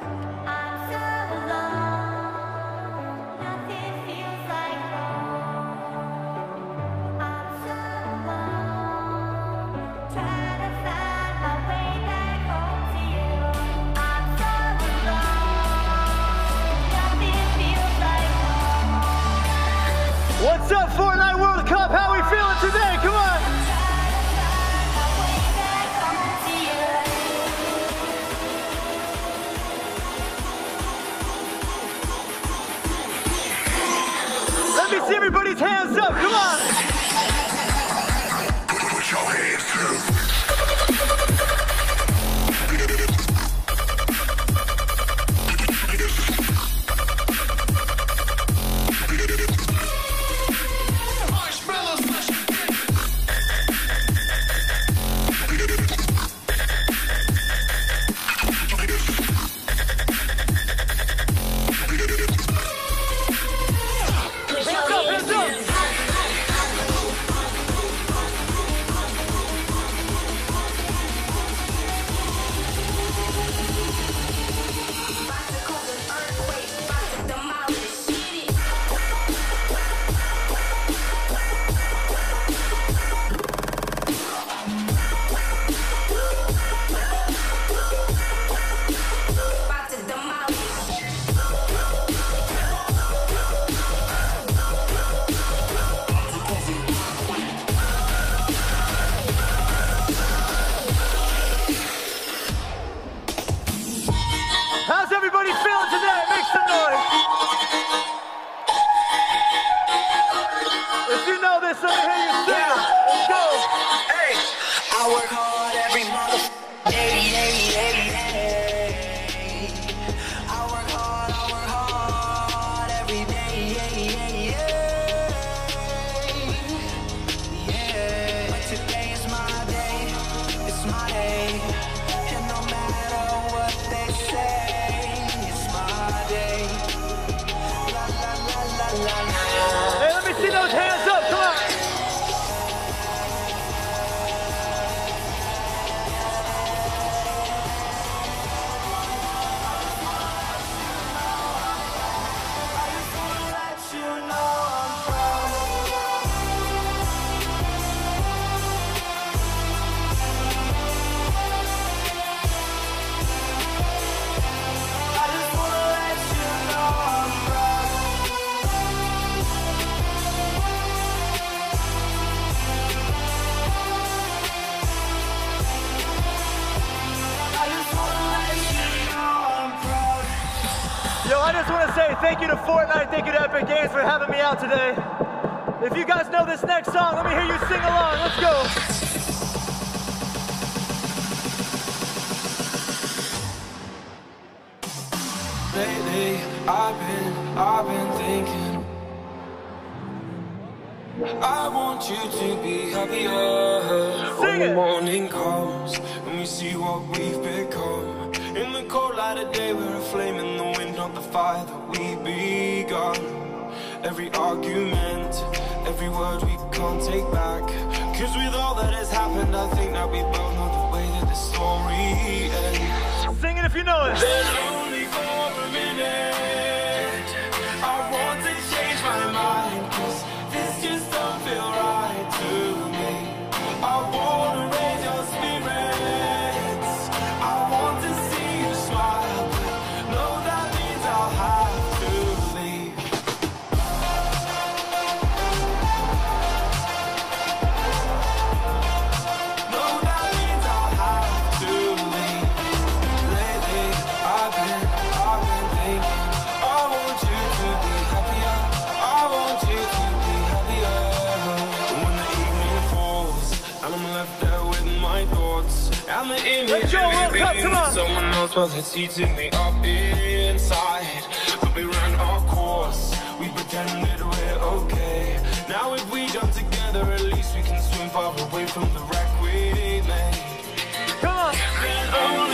Bye. My I just want to say thank you to Fortnite, thank you to Epic Games for having me out today. If you guys know this next song, let me hear you sing along. Let's go. Lately, I've been, I've been thinking. I want you to be happier. Sing when the morning comes and we see what we've become. In the cold light of day, we're a flame in the wind, the fire that we begun. Every argument, every word we can't take back. Cause with all that has happened, I think that we both know the way that the story ends. Sing it if you know it. Left there with my thoughts. And the image Joe, of World me Cup, being come on. with someone else it's eating me up inside. But we ran our course. We pretended we're okay. Now if we jump together At least we can swim far away from the wreck we made. Come on.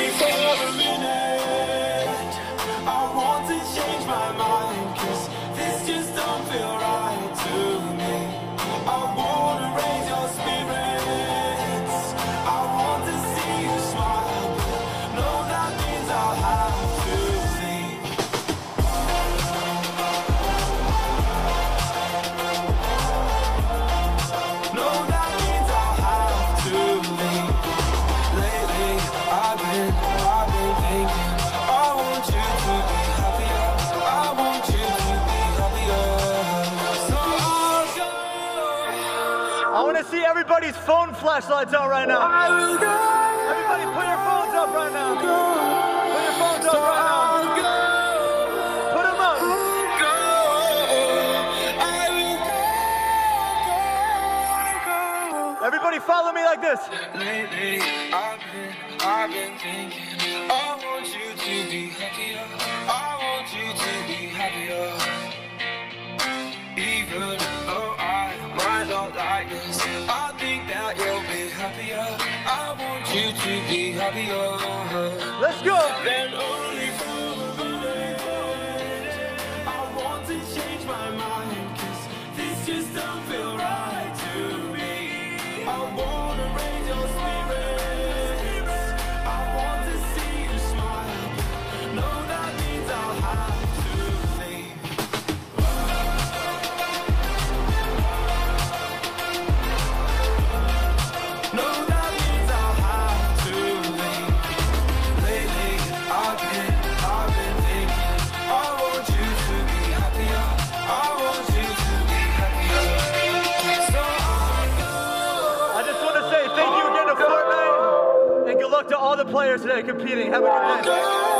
see everybody's phone flashlights out right now. Everybody put your phones up right now. Put your phones up right now. Everybody follow me like this. Lately, I've been, I've been thinking, I want you to be happier. Let's go. players today competing. Have a good day.